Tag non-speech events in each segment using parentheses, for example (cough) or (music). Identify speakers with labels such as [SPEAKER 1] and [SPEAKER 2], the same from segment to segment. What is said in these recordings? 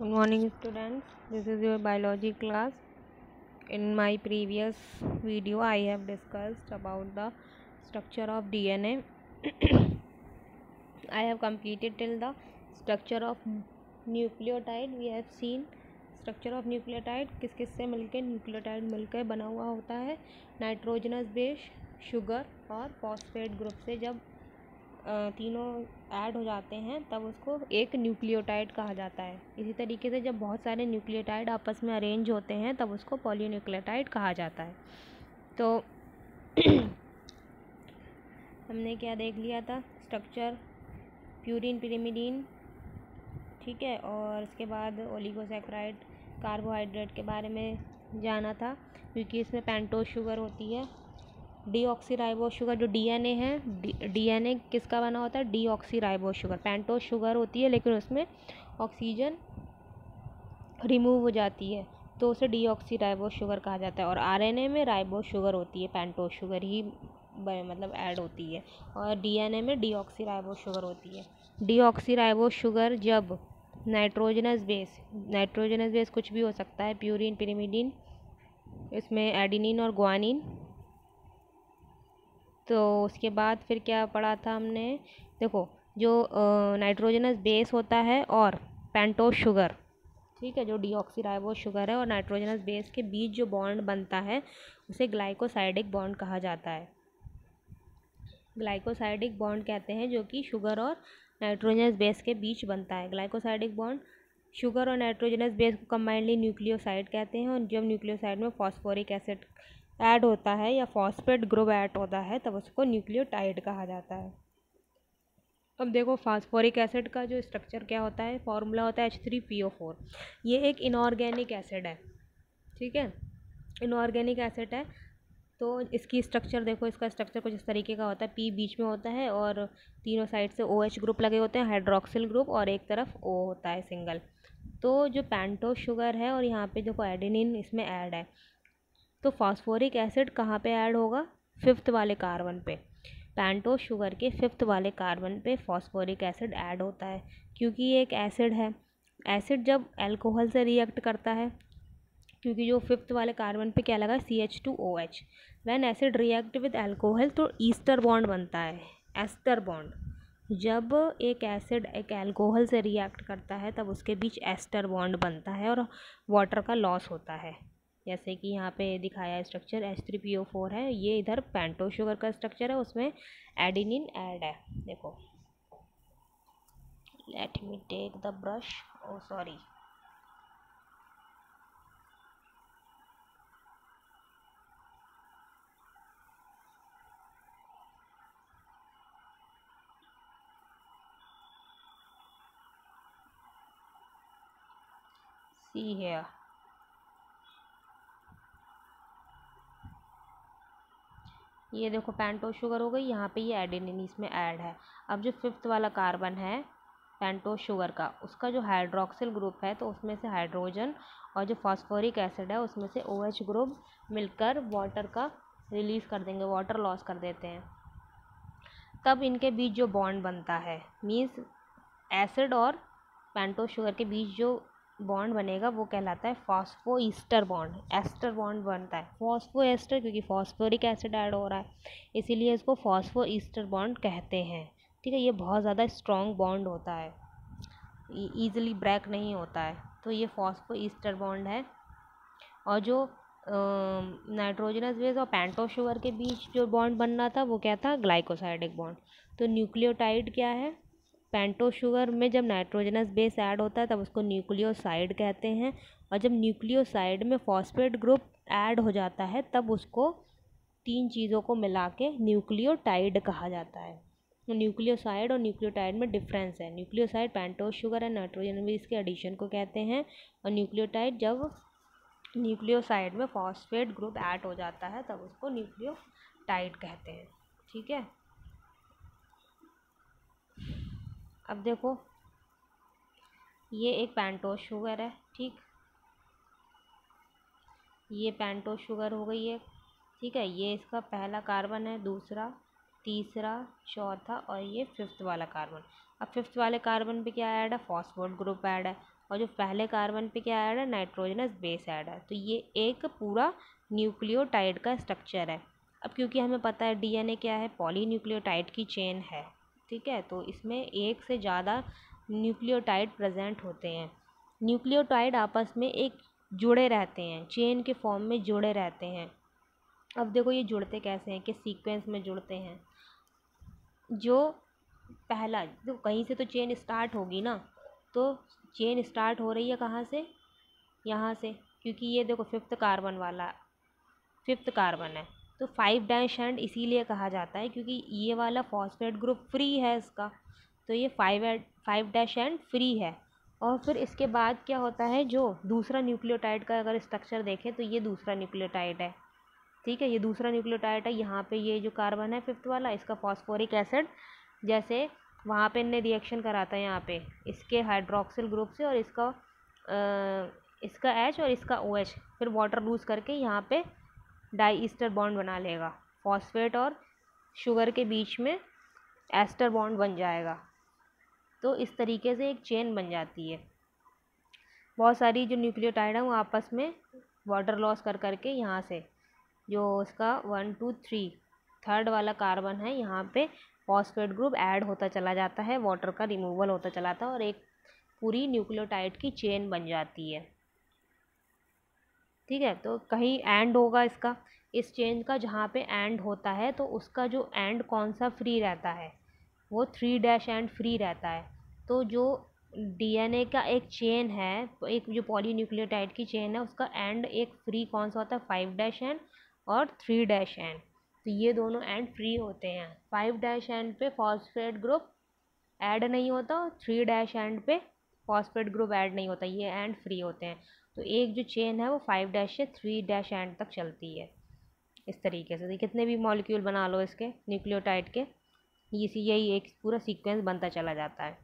[SPEAKER 1] Good morning students this is your biology class in my previous video I have discussed about the structure of DNA I have completed till the structure of nucleotide we have seen structure of nucleotide किस किस से मिलके nucleotide मिलकर बना हुआ होता है. Nitrogenous base sugar और फॉस्फेट ग्रुप से जब तीनों ऐड हो जाते हैं, तब उसको एक न्यूक्लियोटाइड कहा जाता है। इसी तरीके से जब बहुत सारे न्यूक्लियोटाइड आपस में अरेंज होते हैं, तब उसको पॉलीन्यूक्लियोटाइड कहा जाता है। तो (clears throat) हमने क्या देख लिया था? स्ट्रक्चर, प्यूरिन, पिरिमिडीन, ठीक है? और इसके बाद ओलिगोसैक्राइड, कार्बोहाइड्रेट के बारे में जाना था, क्योंकि इसमें पेंटोज शुगर होती है। डीऑक्सीराइबोस शुगर, जो डीएनए है डीएनए किसका बना होता है? Deoxyribose sugar. पेंटोज शुगर होती है, लेकिन उसमें ऑक्सीजन रिमूव हो जाती है तो उसे डीऑक्सीराइबोस शुगर कहा जाता है। और आरएनए में राइबोस शुगर होती है, पेंटोज शुगर ही मतलब ऐड होती है। और डीएनए में डीऑक्सीराइबोस शुगर होती है। डीऑक्सीराइबोस शुगर जब नाइट्रोजनस बेस नाइट्रोजनस बेस कुछ भी हो सकता है, प्यूरिन, पिरिमिडिन, इसमें एडिनिन और ग्वानिन तो उसके बाद फिर क्या पढ़ा था हमने? देखो, जो नाइट्रोजनस बेस होता है और पेंटोज शुगर ठीक है, जो डीऑक्सीराइबोस शुगर है और नाइट्रोजनस बेस के बीच जो बॉन्ड बनता है, उसे ग्लाइकोसाइडिक बॉन्ड कहा जाता है। ग्लाइकोसाइडिक बॉन्ड कहते हैं जो कि शुगर और नाइट्रोजनस बेस के बीच बनता है। ग्लाइकोसाइडिक बॉन्ड शुगर और नाइट्रोजनस बेस को कम्बाइंडली न्यूक्लियोसाइड कहते हैं और जब न्यूक्लियोसाइड में फॉस्फोरिक एसिड ऐड होता है या फॉस्फेट ग्रुप ऐड होता है, तब उसको न्यूक्लियोटाइड कहा जाता है। अब देखो फास्फोरिक एसिड का जो स्ट्रक्चर क्या होता है? फॉर्मूला होता है H three P O four ये एक इनऑर्गेनिक एसिड है, ठीक है? इनऑर्गेनिक एसिड है तो इसकी स्ट्रक्चर देखो, इसका स्ट्रक्चर कुछ इस तरीके का होता है। पी बीच में होता है और तीनों साइड से ओ एच ग्रुप लगे होते हैं हाइड्रोक्सिल ग्रुप और एक तरफ़ ओ होता है सिंगल तो जो पेंटो शुगर है और यहाँ पे देखो एडिनिन इसमें ऐड है। तो फास्फोरिक एसिड कहाँ पे ऐड होगा? फिफ्थ वाले कार्बन पे। पैंटोस शुगर के फिफ्थ वाले कार्बन पे फॉस्फोरिक एसिड ऐड होता है, क्योंकि ये एक एसिड है। एसिड जब अल्कोहल से रिएक्ट करता है, क्योंकि जो फिफ्थ वाले कार्बन पे क्या लगा C H two O H when acid react with alcohol तो ईस्टर बॉन्ड बनता है, एस्टर बॉन्ड। जब एक एसिड एक अल्कोहल से रिएक्ट करता है, तब उसके बीच एस्टर बॉन्ड बनता है और वाटर का लॉस होता है। जैसे कि यहाँ पे दिखाया structure H three P O four है। ये इधर पेंटो शुगर का स्ट्रक्चर है, उसमें एडिनिन एड है। देखो। Let me take the brush oh sorry see here. ये देखो पेंटो शुगर हो गई, यहाँ पे ये एडेनिन इसमें ऐड है। अब जो फिफ्थ वाला कार्बन है, पेंटो शुगर का, उसका जो हाइड्रोक्सिल ग्रुप है तो उसमें से हाइड्रोजन और जो फॉस्फोरिक एसिड है, उसमें से ओ OH ग्रुप मिलकर वाटर का रिलीज़ कर देंगे वाटर लॉस कर देते हैं। तब इनके बीच जो बॉन्ड बनता है मीन्स एसिड और पेंटो शुगर के बीच जो बॉन्ड बनेगा, वो कहलाता है phospho Easter bond. Ester bond बनता है फॉस्फो एस्टर क्योंकि फॉस्फोरिक एसिड ऐड हो रहा है, इसीलिए इसको फॉस्फो ईस्टर बॉन्ड कहते हैं। ठीक है, ये बहुत ज़्यादा स्ट्रॉन्ग बॉन्ड होता है। ईजिली ब्रेक नहीं होता है। तो ये फॉस्फो ईस्टर बॉन्ड है। और जो नाइट्रोजनस बेस और पेंटो शुगर के बीच जो बॉन्ड बनना था, वो क्या था? ग्लाइकोसाइडिक बॉन्ड तो न्यूक्लियोटाइड क्या है? पेंटो शुगर में जब नाइट्रोजनस बेस ऐड होता है, तब उसको न्यूक्लियोसाइड कहते हैं। और जब न्यूक्लियोसाइड में फॉस्फेट ग्रुप ऐड हो जाता है, तब उसको तीन चीज़ों को मिला के न्यूक्लियोटाइड कहा जाता है। न्यूक्लियोसाइड और न्यूक्लियोटाइड में डिफरेंस है। Nucleoside pentose sugar and nitrogen base के एडिशन को कहते हैं। और न्यूक्लियोटाइड जब न्यूक्लियोसाइड में फॉस्फेट ग्रुप ऐड हो जाता है, तब उसको न्यूक्लियोटाइड कहते हैं। ठीक है? अब देखो, ये एक पेंटोस शुगर है, ठीक? ये पेंटोस शुगर हो गई है ठीक है? ये इसका पहला कार्बन है, दूसरा, तीसरा, चौथा और ये फिफ्थ वाला कार्बन अब फिफ्थ वाले कार्बन पे क्या ऐड है? फॉस्फोट ग्रुप ऐड है. और जो पहले कार्बन पे क्या ऐड है? नाइट्रोजनस बेस ऐड है. तो ये एक पूरा न्यूक्लियोटाइड का स्ट्रक्चर है. अब क्योंकि हमें पता है डीएनए क्या है? पॉलीन्यूक्लियोटाइड की चेन है. ठीक है? तो इसमें एक से ज़्यादा न्यूक्लियोटाइड प्रेजेंट होते हैं। न्यूक्लियोटाइड आपस में एक जुड़े रहते हैं, चेन के फॉर्म में जुड़े रहते हैं। अब देखो ये जुड़ते कैसे हैं, किस सीक्वेंस में जुड़ते हैं। जो पहला तो कहीं से तो चेन स्टार्ट होगी ना तो चेन स्टार्ट हो रही है कहाँ से? यहाँ से, क्योंकि ये देखो फिफ्थ कार्बन वाला, फिफ्थ कार्बन है। तो फाइव डैश एंड इसीलिए कहा जाता है क्योंकि ये वाला फॉस्फेट ग्रुप फ्री है इसका। तो ये five five dash end free है। और फिर इसके बाद क्या होता है जो दूसरा न्यूक्लियोटाइड का अगर स्ट्रक्चर देखें तो ये दूसरा न्यूक्लियोटाइड है। ठीक है ये दूसरा न्यूक्लियोटाइड है यहाँ पे ये जो कार्बन है फिफ्थ वाला इसका फॉस्फोरिक एसिड जैसे वहाँ पे इनने रिएक्शन कराता है यहाँ पे इसके हाइड्रोक्सिल ग्रुप से और इसका आ, इसका एच और इसका ओ OH फिर वाटर लूज़ करके यहाँ पे डाई ईस्टर बॉन्ड बना लेगा। फॉस्फेट और शुगर के बीच में एस्टर बॉन्ड बन जाएगा। तो इस तरीके से एक चेन बन जाती है। बहुत सारी जो न्यूक्लियोटाइड है, वो आपस में वाटर लॉस कर करके यहाँ से जो उसका वन, टू, थ्री, थर्ड वाला कार्बन है, यहाँ पे फॉस्फेट ग्रुप ऐड होता चला जाता है, वाटर का रिमूवल होता चला जाता है और एक पूरी न्यूक्लियोटाइड की चेन बन जाती है। ठीक है? तो कहीं एंड होगा इसका। इस चेन का जहाँ पे एंड होता है तो उसका जो एंड कौन सा फ्री रहता है? वो थ्री डैश एंड फ्री रहता है। तो जो डीएनए का एक चेन है, एक जो पॉलीन्यूक्लियोटाइड की चेन है, उसका एंड एक फ्री कौन सा होता है? फाइव डैश एंड और थ्री डैश एंड तो ये दोनों एंड फ्री होते हैं। फाइव डैश एंड पे फॉस्फेट ग्रुप ऐड नहीं होता और थ्री डैश एंड पे फॉस्फेट ग्रुप ऐड नहीं होता। ये एंड फ्री होते हैं। तो एक जो चेन है वो फाइव डैश से थ्री डैश एंड तक चलती है। इस तरीके से कितने भी मॉलिक्यूल बना लो इसके न्यूक्लियोटाइड के इसी यही एक पूरा सीक्वेंस बनता चला जाता है।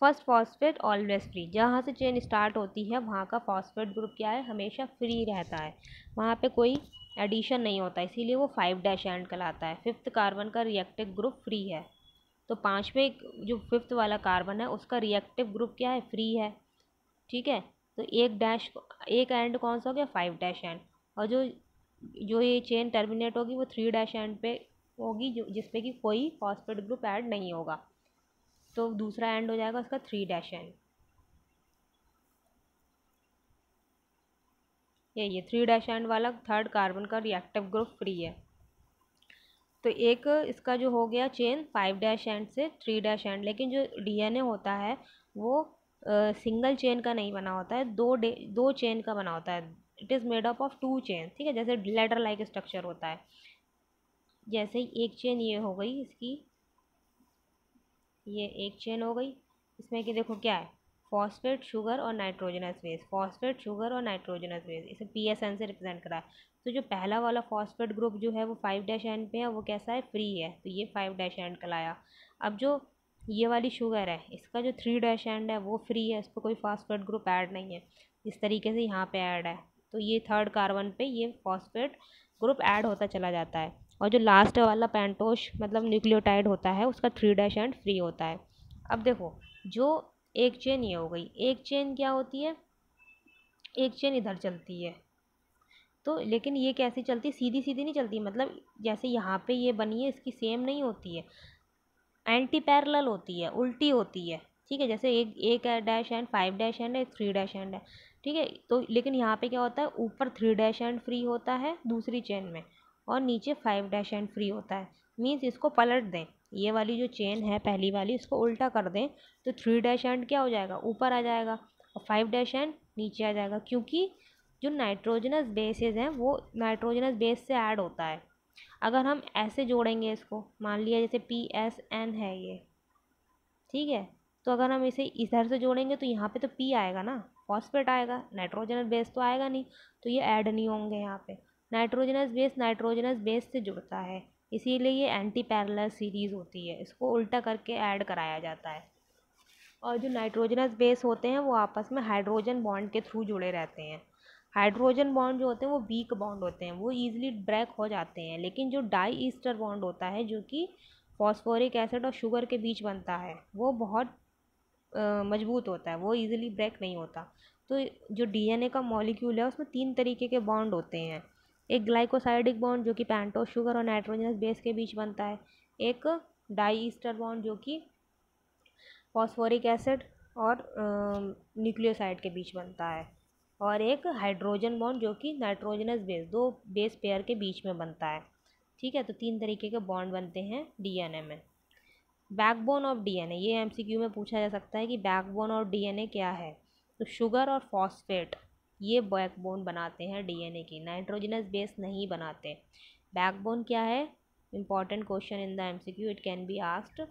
[SPEAKER 1] फ़र्स्ट फॉस्फेट ऑलवेज फ्री जहाँ से चेन स्टार्ट होती है, वहाँ का फॉस्फेट ग्रुप क्या है? हमेशा फ्री रहता है। वहाँ पे कोई एडिशन नहीं होता, इसीलिए वो फाइव डैश एंड कहलाता है। फिफ्थ कार्बन का रिएक्टिव ग्रुप फ्री है। तो पाँचवें जो फिफ्थ वाला कार्बन है, उसका रिएक्टिव ग्रुप क्या है? फ्री है। ठीक है? तो एक डैश एक एंड कौन सा हो गया? फाइव डैश एंड और जो जो ये चेन टर्मिनेट होगी वो थ्री डैश एंड पे होगी, जो, जिसपे कि कोई फॉस्फेट ग्रुप ऐड नहीं होगा। तो दूसरा एंड हो जाएगा उसका थ्री डैश एंड ये ये थ्री डैश एंड वाला थर्ड कार्बन का रिएक्टिव ग्रुप फ्री है। तो एक इसका जो हो गया चेन फाइव डैश एंड से थ्री डैश एंड लेकिन जो डीएनए होता है, वो सिंगल चेन का नहीं बना होता है, दो डे, दो चेन का बना होता है। It is made up of two chain ठीक है? जैसे लेटर लाइक स्ट्रक्चर होता है। जैसे ही एक चेन ये हो गई, इसकी, ये एक चेन हो गई, इसमें कि देखो क्या है? फॉस्फेट शुगर और नाइट्रोजनस बेस फॉस्फेट शुगर और नाइट्रोजनस बेस इसे पी एस एन से रिप्रेजेंट करा है। तो जो पहला वाला फॉस्फेट ग्रुप जो है, वो फाइव डैश एंड पे है, वो कैसा है? फ्री है। तो ये फाइव डैश एंड कलाया अब जो ये वाली शुगर है। इसका जो थ्री डैश एंड है, वो फ्री है। इस पर कोई फॉस्फेट ग्रुप ऐड नहीं है। इस तरीके से यहाँ पे ऐड है। तो ये थर्ड कार्बन पे ये फॉस्फेट ग्रुप ऐड होता चला जाता है। और जो लास्ट वाला पेंटोश मतलब न्यूक्लियोटाइड होता है, उसका थ्री डैश एंड फ्री होता है। अब देखो, जो एक चेन ये हो गई। एक चेन क्या होती है? एक चेन इधर चलती है। तो लेकिन ये कैसी चलती? सीधी सीधी नहीं चलती। मतलब जैसे यहाँ पे ये बनी है, इसकी सेम नहीं होती है। एंटी पैरेलल होती है, उल्टी होती है, ठीक है? जैसे एक एक dash end five dash end है थ्री डैश एंड है, ठीक है? तो लेकिन यहाँ पे क्या होता है? ऊपर थ्री डैश एंड फ्री होता है, दूसरी चेन में, और नीचे फाइव डैश एंड फ्री होता है। मीन्स इसको पलट दें, ये वाली जो चेन है, पहली वाली, इसको उल्टा कर दें तो थ्री डैश एंड क्या हो जाएगा? ऊपर आ जाएगा, और फाइव डैश एंड नीचे आ जाएगा, क्योंकि जो नाइट्रोजनस बेसेस हैं, वो नाइट्रोजनस बेस से ऐड होता है। अगर हम ऐसे जोड़ेंगे इसको, मान लिया जैसे पी एस एन है ये, ठीक है? तो अगर हम इसे इधर से जोड़ेंगे तो यहाँ पे तो पी आएगा ना, फॉस्फेट आएगा, नाइट्रोजनस बेस तो आएगा नहीं तो ये ऐड नहीं होंगे यहाँ पे। नाइट्रोजनस बेस नाइट्रोजनस बेस से जुड़ता है, इसीलिए ये एंटी पैरल सीरीज़ होती है, इसको उल्टा करके ऐड कराया जाता है। और जो नाइट्रोजनस बेस होते हैं वो आपस में हाइड्रोजन बॉन्ड के थ्रू जुड़े रहते हैं। हाइड्रोजन बॉन्ड जो होते हैं वो वीक बॉन्ड होते हैं, वो ईजिली ब्रेक हो जाते हैं, लेकिन जो डाई ईस्टर बॉन्ड होता है, जो कि फॉस्फोरिक एसिड और शुगर के बीच बनता है, वो बहुत मज़बूत होता है, वो इजीली ब्रेक नहीं होता। तो जो डीएनए का मॉलिक्यूल है, उसमें तीन तरीके के बॉन्ड होते हैं। एक ग्लाइकोसाइडिक बॉन्ड जो कि पैंटो शुगर और नाइट्रोजनस बेस के बीच बनता है। एक डाई ईस्टर बॉन्ड जो कि फॉस्फोरिक एसिड और न्यूक्लियोसाइड के बीच बनता है। और एक हाइड्रोजन बॉन्ड जो कि नाइट्रोजनस बेस दो बेस पेयर के बीच में बनता है। ठीक है तो तीन तरीके के बॉन्ड बनते हैं डीएनए में। बैकबोन ऑफ़ डीएनए ये एमसीक्यू में पूछा जा सकता है कि बैकबोन ऑफ़ डीएनए क्या है? तो शुगर और फॉस्फेट ये बैकबोन बनाते हैं डीएनए की नाइट्रोजनस बेस नहीं बनाते। बैकबोन क्या है? Important question in the MCQ it can be asked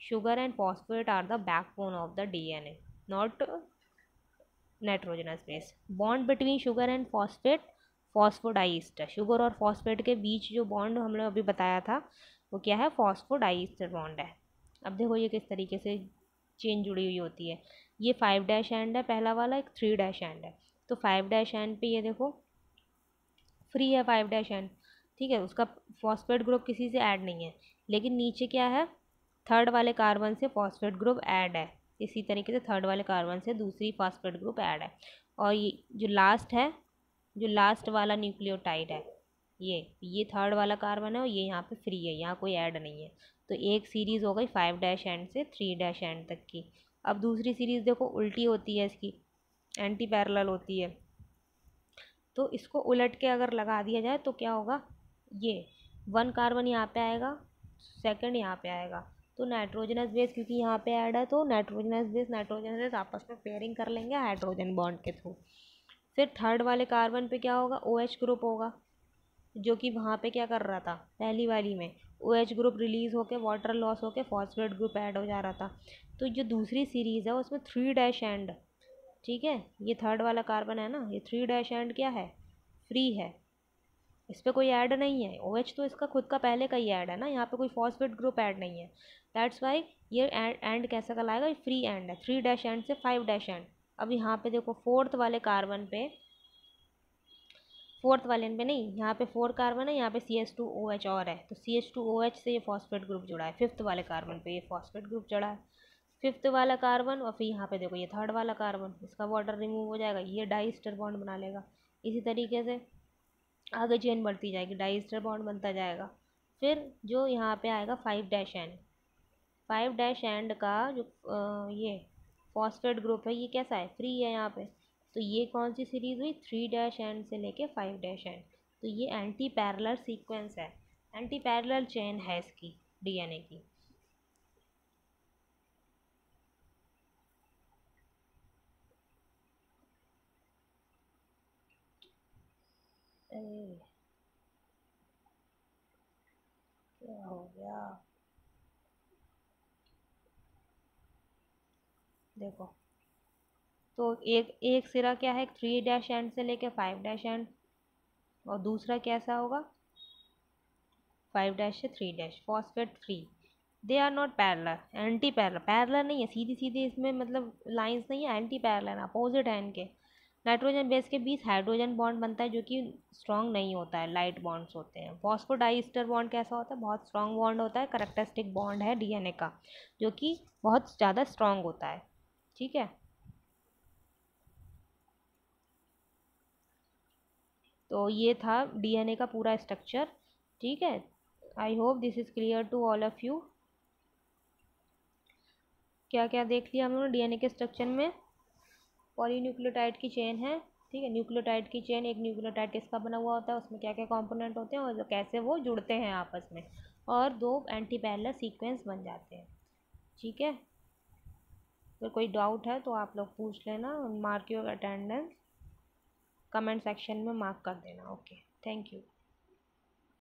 [SPEAKER 1] sugar and phosphate are the backbone of the DNA not nitrogenous base bond between sugar and phosphate phosphodiester sugar और phosphate के बीच जो bond हमने अभी बताया था, वो क्या है? फॉस्फोडाइस्टर बॉन्ड है। अब देखो ये किस तरीके से चेन जुड़ी हुई होती है। ये फाइव डैश एंड है, पहला वाला एक थ्री डैश एंड है। तो फाइव डैश एंड पे ये देखो फ्री है फाइव डैश एंड ठीक है, उसका फॉस्फेट ग्रुप किसी से ऐड नहीं है। लेकिन नीचे क्या है? थर्ड वाले कार्बन से फॉस्फेट ग्रुप ऐड है। इसी तरीके से थर्ड वाले कार्बन से दूसरी फॉस्फेट ग्रुप ऐड है। और ये जो लास्ट है, जो लास्ट वाला न्यूक्लियोटाइड है, ये ये थर्ड वाला कार्बन है और ये यहाँ पे फ्री है, यहाँ कोई ऐड नहीं है। तो एक सीरीज़ हो गई फाइव डैश एंड से थ्री डैश एंड तक की। अब दूसरी सीरीज़ देखो, उल्टी होती है इसकी एंटी पैरल होती है। तो इसको उलट के अगर लगा दिया जाए तो क्या होगा? ये वन कार्बन यहाँ पे आएगा सेकंड यहाँ पे आएगा। तो नाइट्रोजनस बेस, क्योंकि यहाँ पे ऐड है तो नाइट्रोजनस बेस नाइट्रोजनस बेस आपस में पेयरिंग कर लेंगे हाइड्रोजन बॉन्ड के थ्रू फिर थर्ड वाले कार्बन पे क्या होगा? ओ OH ग्रुप होगा, जो कि वहाँ पे क्या कर रहा था? पहली वाली में ओ OH ग्रुप रिलीज़ होके वाटर लॉस होके फॉस्फेट ग्रुप ऐड हो जा रहा था. तो जो दूसरी सीरीज़ है, उसमें थ्री डैश एंड ठीक है? ये थर्ड वाला कार्बन है ना? ये थ्री डैश एंड क्या है? फ्री है. इस पर कोई ऐड नहीं है। ओ OH तो इसका खुद का पहले का ही ऐड है ना, यहाँ पे कोई फॉस्फेट ग्रुप ऐड नहीं है। दैट्स वाई ये एंड कैसा कहलाएगा ये फ्री एंड है। थ्री डैश एंड से फाइव डैश एंड अब यहाँ पे देखो फोर्थ वाले कार्बन पे फोर्थ वाले पे नहीं, यहाँ पे फोर कार्बन है, यहाँ पे C H two O H और है। तो C H two O H से ये फॉस्फेट ग्रुप जुड़ा है। फिफ्थ वाले कार्बन पे ये फॉस्फेट ग्रुप जुड़ा है। फिफ्थ वाला कार्बन और फिर यहाँ पे देखो ये थर्ड वाला कार्बन इसका वाटर रिमूव हो जाएगा। ये डाइस्टर बॉन्ड बना लेगा। इसी तरीके से आगे चेन बढ़ती जाएगी डाइस्टर बॉन्ड बनता जाएगा। फिर जो यहाँ पे आएगा five dash end five dash end का जो आ, ये फॉस्फेट ग्रुप है ये कैसा है? फ्री है यहाँ पे। तो ये कौन सी सीरीज़ हुई? थ्री डैश एंड से लेके फाइव डैश एंड तो ये एंटी पैरेलल सीक्वेंस है। एंटी पैरेलल चेन है इसकी डीएनए की। अरे क्या हो गया? देखो। तो एक एक सिरा क्या है? थ्री डैश एंड से लेके फाइव डैश एंड और दूसरा कैसा होगा? फाइव डैश से three dash phosphate free they are not parallel anti parallel parallel नहीं है सीधी सीधी इसमें मतलब लाइंस नहीं है एंटी पैरलर अपोजिट है इनके नाइट्रोजन बेस के बीच हाइड्रोजन बॉन्ड बनता है जो कि स्ट्रॉन्ग नहीं होता है, लाइट बॉन्ड्स होते हैं। फॉस्फोडाइस्टर बॉन्ड कैसा होता है? बहुत स्ट्रॉन्ग बॉन्ड होता है, करेक्टरिस्टिक बॉन्ड है डीएनए का, जो कि बहुत ज़्यादा स्ट्रॉन्ग होता है, ठीक है? तो ये था डीएनए का पूरा स्ट्रक्चर ठीक है? I hope this is clear to all of you क्या क्या देख लिया हम लोगों डीएनए के स्ट्रक्चर में? पॉलीन्यूक्लियोटाइड की चेन है, ठीक है? न्यूक्लियोटाइड की चेन, एक न्यूक्लियोटाइड किसका बना हुआ होता है, उसमें क्या क्या कंपोनेंट होते हैं और कैसे वो जुड़ते हैं आपस में और दो एंटी पैरेलल सीक्वेंस बन जाते हैं, ठीक है? अगर कोई डाउट है तो आप लोग पूछ लेना mark your attendance comment section में मार्क कर देना ओके थैंक यू